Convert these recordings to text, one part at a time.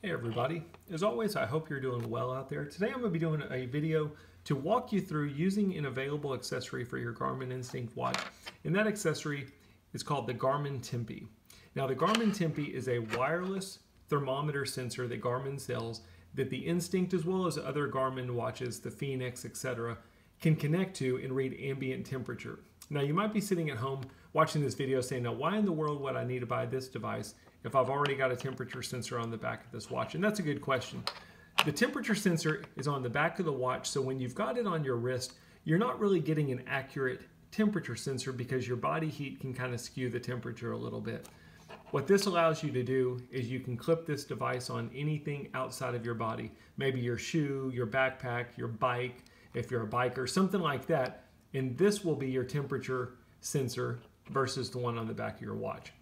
Hey everybody. As always, I hope you're doing well out there. Today I'm going to be doing a video to walk you through using an available accessory for your Garmin Instinct watch. And that accessory is called the Garmin Tempe. Now the Garmin Tempe is a wireless thermometer sensor that Garmin sells that the Instinct as well as other Garmin watches, the Fenix, etc., can connect to and read ambient temperature. Now you might be sitting at home watching this video saying, now why in the world would I need to buy this device if I've already got a temperature sensor on the back of this watch? And that's a good question. The temperature sensor is on the back of the watch, so when you've got it on your wrist, you're not really getting an accurate temperature sensor because your body heat can kind of skew the temperature a little bit. What this allows you to do is you can clip this device on anything outside of your body, maybe your shoe, your backpack, your bike, if you're a biker, something like that, and this will be your temperature sensor versus the one on the back of your watch.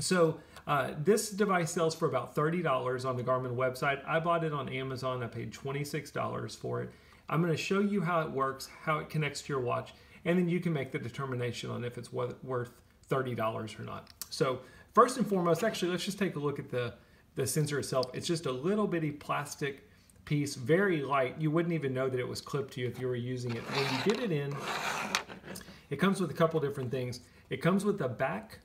So uh, this device sells for about $30 on the Garmin website. I bought it on Amazon. I paid $26 for it. I'm going to show you how it works, how it connects to your watch, and then you can make the determination on if it's worth $30 or not. So first and foremost, actually, let's just take a look at the, the sensor itself. It's just a little bitty plastic piece, very light. You wouldn't even know that it was clipped to you if you were using it. When you get it in, it comes with a couple different things. It comes with a back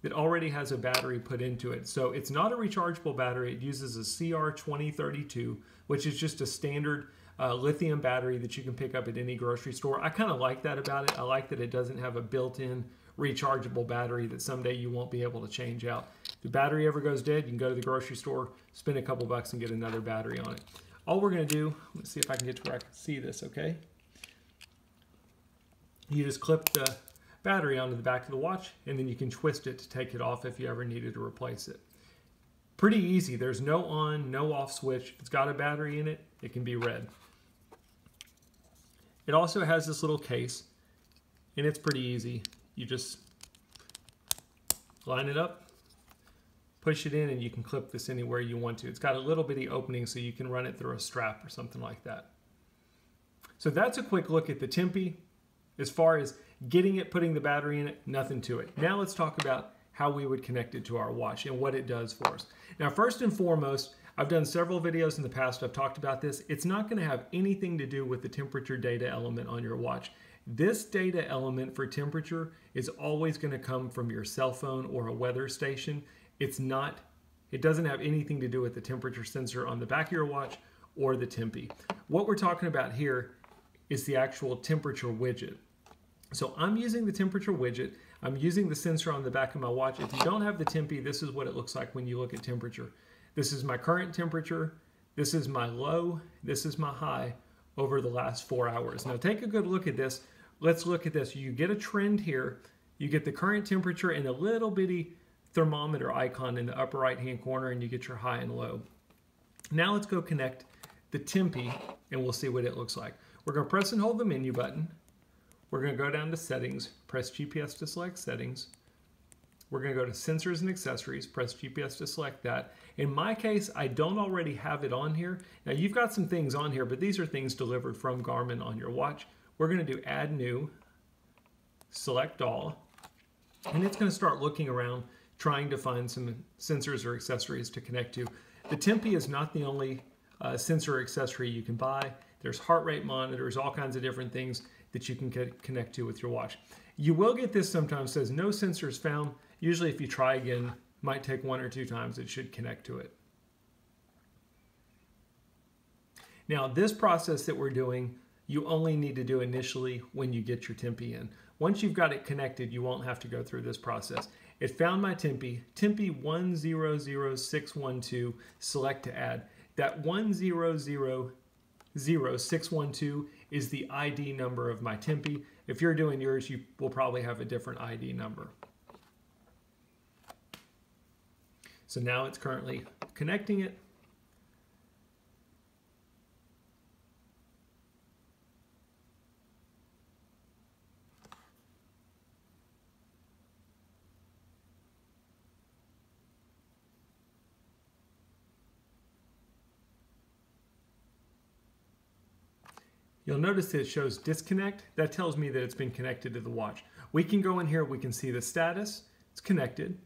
that already has a battery put into it. So it's not a rechargeable battery. It uses a CR2032, which is just a standard uh, lithium battery that you can pick up at any grocery store. I kind of like that about it. I like that it doesn't have a built-in rechargeable battery that someday you won't be able to change out. If the battery ever goes dead, you can go to the grocery store, spend a couple bucks and get another battery on it. All we're gonna do, let's see if I can get to where I can see this, okay? You just clip the battery onto the back of the watch and then you can twist it to take it off if you ever needed to replace it. Pretty easy. There's no on, no off switch. If it's got a battery in it, it can be read. It also has this little case and it's pretty easy. You just line it up, push it in and you can clip this anywhere you want to. It's got a little bitty opening so you can run it through a strap or something like that. So that's a quick look at the Tempe. As far as getting it, putting the battery in it, nothing to it. Now let's talk about how we would connect it to our watch and what it does for us. Now, first and foremost, I've done several videos in the past, I've talked about this. It's not gonna have anything to do with the temperature data element on your watch. This data element for temperature is always gonna come from your cell phone or a weather station. It's not, it doesn't have anything to do with the temperature sensor on the back of your watch or the Tempe. What we're talking about here is the actual temperature widget. So I'm using the temperature widget. I'm using the sensor on the back of my watch. If you don't have the Tempe, this is what it looks like when you look at temperature. This is my current temperature. This is my low. This is my high over the last four hours. Now take a good look at this. Let's look at this. You get a trend here. You get the current temperature and a little bitty thermometer icon in the upper right hand corner and you get your high and low. Now let's go connect the Tempe and we'll see what it looks like. We're going to press and hold the menu button. We're going to go down to settings, press GPS to select settings. We're going to go to sensors and accessories, press GPS to select that. In my case, I don't already have it on here. Now you've got some things on here, but these are things delivered from Garmin on your watch. We're going to do add new, select all, and it's going to start looking around trying to find some sensors or accessories to connect to. The Tempe is not the only uh, sensor accessory you can buy. There's heart rate monitors, all kinds of different things that you can connect to with your watch. You will get this sometimes says no sensors found. Usually if you try again, might take one or two times, it should connect to it. Now this process that we're doing, you only need to do initially when you get your Tempe in. Once you've got it connected, you won't have to go through this process. It found my Tempe, Tempe 100612, select to add. That 100612 is the ID number of my Tempe. If you're doing yours, you will probably have a different ID number. So now it's currently connecting it. You'll notice that it shows disconnect. That tells me that it's been connected to the watch. We can go in here, we can see the status, it's connected.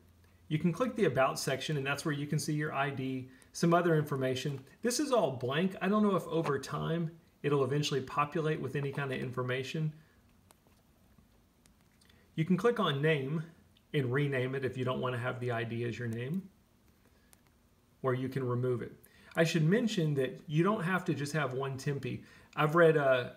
You can click the About section, and that's where you can see your ID, some other information. This is all blank. I don't know if over time it'll eventually populate with any kind of information. You can click on Name and rename it if you don't want to have the ID as your name, or you can remove it. I should mention that you don't have to just have one Tempe. I've read a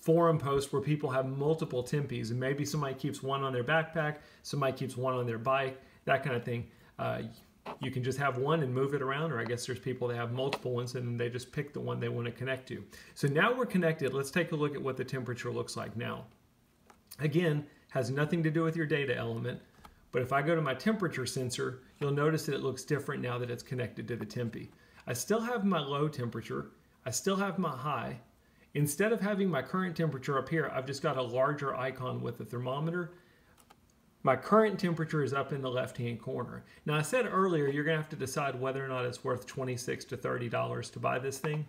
forum post where people have multiple Tempes, and maybe somebody keeps one on their backpack, somebody keeps one on their bike, that kind of thing. Uh, you can just have one and move it around, or I guess there's people that have multiple ones and they just pick the one they want to connect to. So now we're connected. Let's take a look at what the temperature looks like now. Again, has nothing to do with your data element, but if I go to my temperature sensor, you'll notice that it looks different now that it's connected to the Tempe. I still have my low temperature, I still have my high. Instead of having my current temperature up here, I've just got a larger icon with the thermometer my current temperature is up in the left-hand corner. Now I said earlier you're going to have to decide whether or not it's worth 26 to $30 to buy this thing.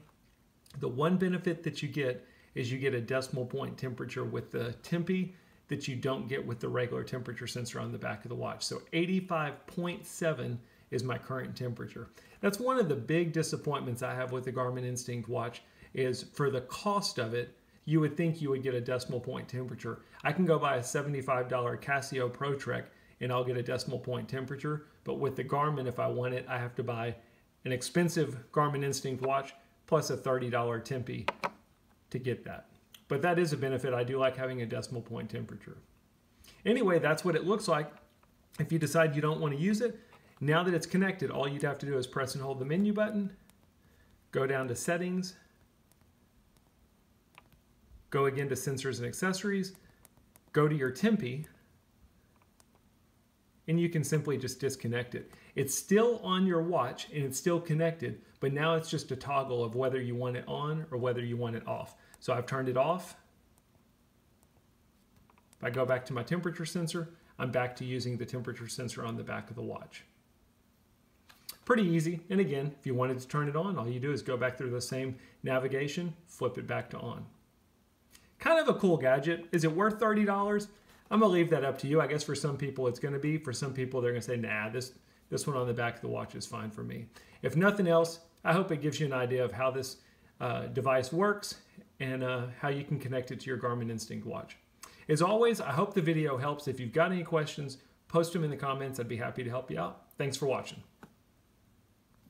The one benefit that you get is you get a decimal point temperature with the Tempe that you don't get with the regular temperature sensor on the back of the watch. So 85.7 is my current temperature. That's one of the big disappointments I have with the Garmin Instinct watch is for the cost of it, you would think you would get a decimal point temperature. I can go buy a $75 Casio ProTrek and I'll get a decimal point temperature. But with the Garmin, if I want it, I have to buy an expensive Garmin Instinct watch plus a $30 Tempe to get that. But that is a benefit. I do like having a decimal point temperature. Anyway, that's what it looks like. If you decide you don't want to use it, now that it's connected, all you'd have to do is press and hold the menu button, go down to settings, Go again to sensors and accessories, go to your Tempe, and you can simply just disconnect it. It's still on your watch and it's still connected, but now it's just a toggle of whether you want it on or whether you want it off. So I've turned it off. If I go back to my temperature sensor, I'm back to using the temperature sensor on the back of the watch. Pretty easy. And again, if you wanted to turn it on, all you do is go back through the same navigation, flip it back to on. Kind of a cool gadget. Is it worth $30? I'm gonna leave that up to you. I guess for some people it's gonna be. For some people they're gonna say, nah, this, this one on the back of the watch is fine for me. If nothing else, I hope it gives you an idea of how this uh, device works and uh, how you can connect it to your Garmin Instinct watch. As always, I hope the video helps. If you've got any questions, post them in the comments. I'd be happy to help you out. Thanks for watching.